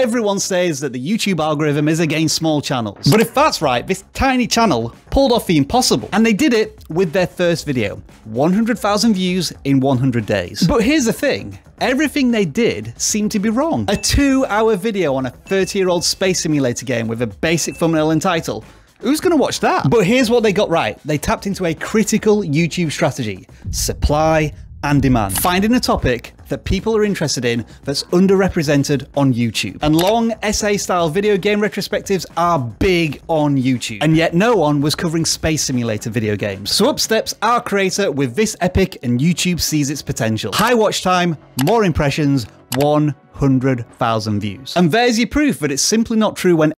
everyone says that the YouTube algorithm is against small channels. But if that's right, this tiny channel pulled off the impossible. And they did it with their first video 100,000 views in 100 days. But here's the thing everything they did seemed to be wrong. A two hour video on a 30 year old space simulator game with a basic thumbnail and title. Who's going to watch that? But here's what they got right. They tapped into a critical YouTube strategy supply and demand. Finding a topic that people are interested in that's underrepresented on YouTube. And long essay style video game retrospectives are big on YouTube. And yet no one was covering Space Simulator video games. So up steps our creator with this epic and YouTube sees its potential. High watch time, more impressions, 100,000 views. And there's your proof that it's simply not true when